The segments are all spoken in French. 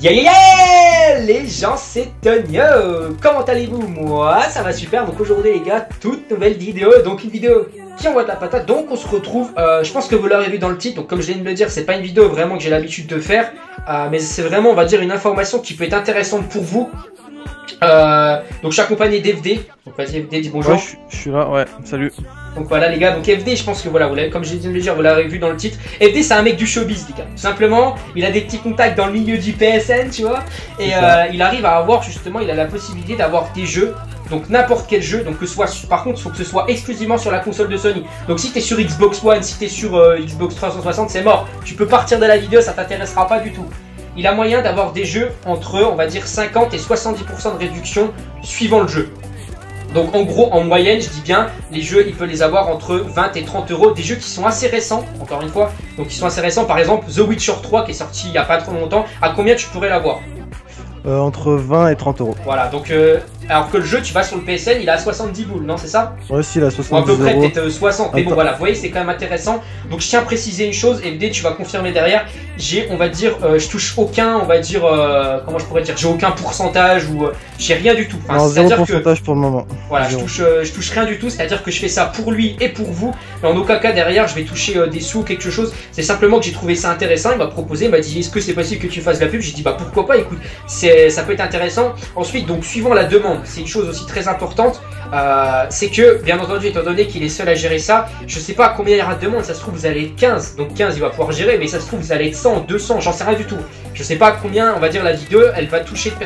Yeah, yeah, Les gens, c'est Tonio Comment allez-vous? Moi, ça va super. Donc aujourd'hui, les gars, toute nouvelle vidéo. Donc une vidéo qui envoie de la patate. Donc on se retrouve, euh, je pense que vous l'aurez vu dans le titre. Donc comme je viens de le dire, c'est pas une vidéo vraiment que j'ai l'habitude de faire. Euh, mais c'est vraiment, on va dire, une information qui peut être intéressante pour vous. Euh, donc je suis accompagné d'FD. Donc vas-y FD, dis bonjour. Je suis là, ouais, salut. Donc voilà les gars, donc FD, je pense que voilà, vous comme je viens de le dire, vous l'avez vu dans le titre. FD, c'est un mec du showbiz, les gars. Tout simplement, il a des petits contacts dans le milieu du PSN, tu vois. Et euh, il arrive à avoir justement, il a la possibilité d'avoir des jeux. Donc n'importe quel jeu, donc que ce soit, par contre, il faut que ce soit exclusivement sur la console de Sony. Donc si t'es sur Xbox One, si t'es sur euh, Xbox 360, c'est mort. Tu peux partir de la vidéo, ça t'intéressera pas du tout. Il a moyen d'avoir des jeux entre, on va dire, 50 et 70% de réduction suivant le jeu. Donc en gros, en moyenne, je dis bien, les jeux, il peut les avoir entre 20 et 30 euros. Des jeux qui sont assez récents, encore une fois. Donc qui sont assez récents, par exemple The Witcher 3 qui est sorti il y a pas trop longtemps. À combien tu pourrais l'avoir? Euh, entre 20 et 30 euros. Voilà, donc euh, alors que le jeu, tu vas sur le PSN, il est à 70 boules, non, c'est ça? Ouais, si, il a Ou à 70 peu près, peut-être euh, 60. Mais bon, voilà, vous voyez, c'est quand même intéressant. Donc, je tiens à préciser une chose, et dès tu vas confirmer derrière. J'ai, on va dire, euh, je touche aucun, on va dire, comment je pourrais dire, j'ai aucun pourcentage ou j'ai rien du tout. Enfin, c'est-à-dire que pourcentage pour le moment. voilà, je touche, je touche rien du tout. C'est-à-dire que je fais ça pour lui et pour vous. Mais en aucun cas derrière, je vais toucher des sous ou quelque chose. C'est simplement que j'ai trouvé ça intéressant. Il m'a proposé, il m'a dit, est-ce que c'est possible que tu fasses la pub? J'ai dit, bah pourquoi pas. Écoute, c'est, ça peut être intéressant. Ensuite, donc suivant la demande, c'est une chose aussi très importante. Euh, c'est que, bien entendu, étant donné qu'il est seul à gérer ça, je sais pas combien il y aura de demandes, ça se trouve vous allez être 15, donc 15 il va pouvoir gérer, mais ça se trouve vous allez être 100, 200, j'en sais rien du tout. Je sais pas combien, on va dire la vidéo, elle va toucher de.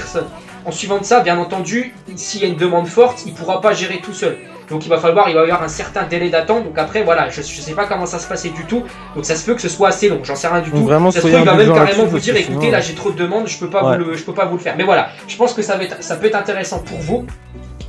En suivant de ça, bien entendu, s'il y a une demande forte, il pourra pas gérer tout seul. Donc il va falloir, il va y avoir un certain délai d'attente. Donc après, voilà, je, je sais pas comment ça se passait du tout. Donc ça se peut que ce soit assez long. J'en sais rien du tout. vraiment, ça se trouve, il va même carrément vous dire, écoutez, là j'ai trop de demandes, je peux pas Ouais. vous le, je peux pas vous le faire. Mais voilà, je pense que ça va être, ça peut être intéressant pour vous.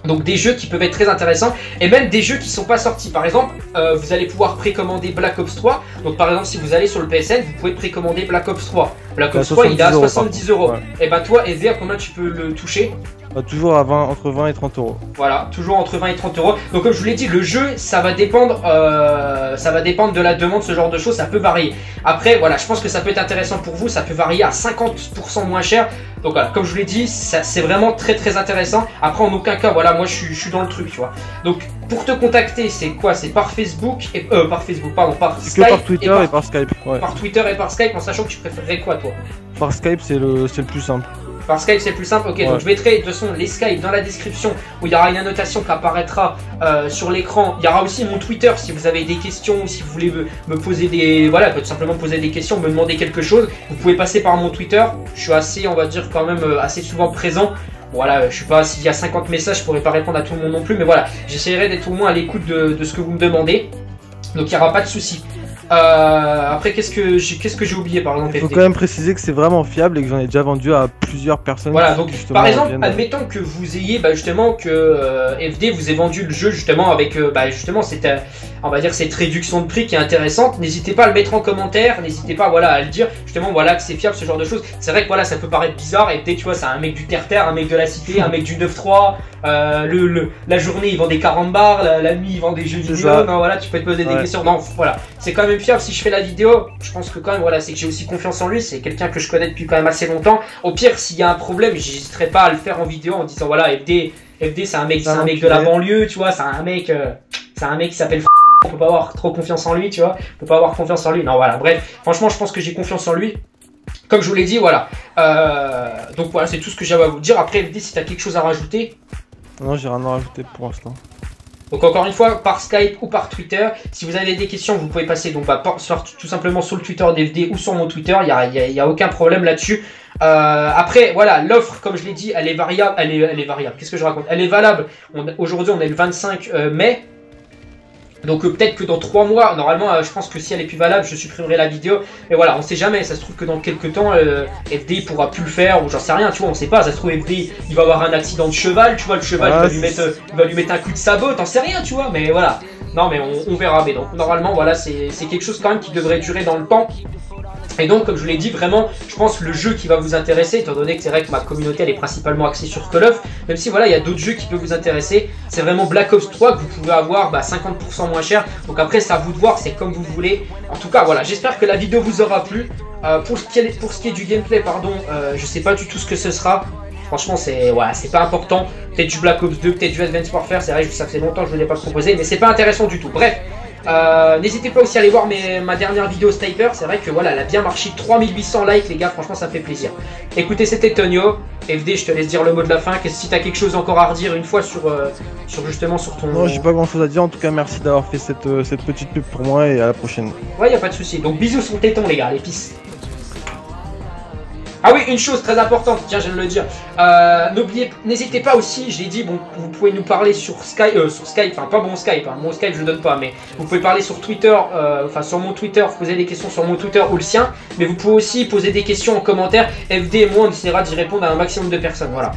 Donc des jeux qui peuvent être très intéressants et même des jeux qui sont pas sortis. Par exemple, euh, vous allez pouvoir précommander Black Ops 3. Donc par exemple, si vous allez sur le PSN, vous pouvez précommander Black Ops 3. Black Ops 3, il est à 70 euros, par 70 euros. contre. Et ben toi, EV, à combien tu peux le toucher? Bah, toujours à 20, entre 20 et 30 euros. Voilà, toujours entre 20 et 30 euros. Donc comme je vous l'ai dit, le jeu, ça va dépendre, euh, ça va dépendre de la demande, ce genre de choses, ça peut varier. Après, voilà, je pense que ça peut être intéressant pour vous, ça peut varier à 50% moins cher. Donc voilà, comme je vous l'ai dit, c'est vraiment très très intéressant. Après, en aucun cas, voilà, moi je suis, je suis dans le truc, tu vois. Donc pour te contacter, c'est quoi? C'est par Facebook et euh, par Facebook, pardon, par Skype que par Twitter et par, et par Skype. Ouais. par Twitter et par Skype, en sachant que tu préférerais quoi, toi? Par Skype, c'est le, c'est le plus simple. Par Skype, c'est plus simple. Ok, Ouais. donc je mettrai de toute façon les Skype dans la description où il y aura une annotation qui apparaîtra euh, sur l'écran. Il y aura aussi mon Twitter si vous avez des questions ou si vous voulez me, me poser des. Voilà, tout simplement poser des questions, me demander quelque chose. Vous pouvez passer par mon Twitter. Je suis assez, on va dire, quand même euh, assez souvent présent. Voilà, je sais pas s'il y a 50 messages, je pourrais pas répondre à tout le monde non plus, mais voilà, j'essaierai d'être au moins à l'écoute de, de ce que vous me demandez. Donc il n'y aura pas de souci. Euh, après, qu'est-ce que j'ai qu'est-ce que j'ai oublié par exemple Il faut quand même préciser que c'est vraiment fiable et que j'en ai déjà vendu à plusieurs personnes. Voilà, donc par exemple, admettons que vous ayez bah, justement que euh, FD vous ait vendu le jeu justement avec euh, bah, justement cette on va dire cette réduction de prix qui est intéressante. N'hésitez pas à le mettre en commentaire, n'hésitez pas voilà à le dire justement voilà que c'est fiable ce genre de choses. C'est vrai que voilà ça peut paraître bizarre FD tu vois c'est un mec du terre terre, un mec de la cité, un mec du 9-3. euh, le, le- la journée il vend des 40 bars, la, la nuit il vend des jeux vidéo. Non voilà tu peux te poser des questions. Non voilà c'est quand même fiable si je fais la vidéo. Je pense que quand même voilà c'est que j'ai aussi confiance en lui. C'est quelqu'un que je connais depuis quand même assez longtemps. Au pire, s'il y a un problème, j'hésiterai pas à le faire en vidéo en disant voilà, FD, FD c'est un mec, c'est un mec de la banlieue, tu vois, c'est un mec, euh, c'est un mec qui s'appelle. On peut pas avoir trop confiance en lui, tu vois. On peut pas avoir confiance en lui. Non, voilà. Bref, franchement, je pense que j'ai confiance en lui. Comme je vous l'ai dit, voilà. Euh, donc voilà, c'est tout ce que j'avais à vous dire. Après, FD, si t'as quelque chose à rajouter, Non, j'ai rien à rajouter pour l'instant. Donc encore une fois, par Skype ou par Twitter. Si vous avez des questions, vous pouvez passer donc bah, par- tout simplement sur le Twitter d'FD ou sur mon Twitter. Il n'y a, a- aucun problème là-dessus. Euh, après, voilà, l'offre, comme je l'ai dit, elle est variable. Elle est, elle est variable. Qu'est-ce que je raconte? Elle est valable. Aujourd'hui, on est le 25 euh, mai. Donc euh, peut-être que dans 3 mois, normalement, euh, je pense que si elle est plus valable, je supprimerai la vidéo. Mais voilà, on sait jamais. Ça se trouve que dans quelques temps, euh, FD pourra plus le faire ou j'en sais rien. Tu vois, on sait pas. Ça se trouve FD, il va avoir un accident de cheval. Tu vois, le cheval Ah, il va lui mettre, il va lui mettre un coup de sabot. T'en sais rien, tu vois. Mais voilà. Non, mais on, on verra. Mais donc normalement, voilà, c'est c'est quelque chose quand même qui devrait durer dans le temps. Et donc, comme je vous l'ai dit, vraiment, je pense le jeu qui va vous intéresser, étant donné que c'est vrai que ma communauté elle est principalement axée sur Call of, même si voilà, il y a d'autres jeux qui peuvent vous intéresser, c'est vraiment Black Ops 3 que vous pouvez avoir bah, 50% moins cher. Donc après, c'est à vous de voir, c'est comme vous voulez. En tout cas, voilà, j'espère que la vidéo vous aura plu. Euh, pour, ce qui est, du gameplay, pardon, euh, je sais pas du tout ce que ce sera. Franchement, c'est ouais, pas important. Peut-être du Black Ops 2, peut-être du Advanced Warfare. C'est vrai que ça fait longtemps que je ne l'ai pas proposé, mais c'est pas intéressant du tout. Bref, euh, n'hésitez pas aussi à aller voir mes, ma dernière vidéo Sniper. C'est vrai que voilà, elle a bien marché. 3800 likes, les gars. Franchement, ça me fait plaisir. Écoutez, c'était Tonio. FD, je te laisse dire le mot de la fin. Si t'as quelque chose encore à redire une fois sur, euh, sur justement sur ton. Non, j'ai pas grand chose à dire. En tout cas, merci d'avoir fait cette, euh, cette petite pub pour moi et à la prochaine. Ouais, y a pas de souci. Donc bisous sur le téton, les gars, les pisses. Ah oui, une chose très importante, tiens, je viens de le dire. Euh, N'oubliez, n'hésitez pas aussi, je l'ai dit, bon, vous pouvez nous parler sur Skype, euh, sur Skype, enfin pas mon Skype, hein, mon Skype je le donne pas, mais vous pouvez parler sur Twitter, euh, enfin sur mon Twitter, poser des questions sur mon Twitter ou le sien, mais vous pouvez aussi poser des questions en commentaire. FD et moi, on essaiera d'y répondre à un maximum de personnes, voilà.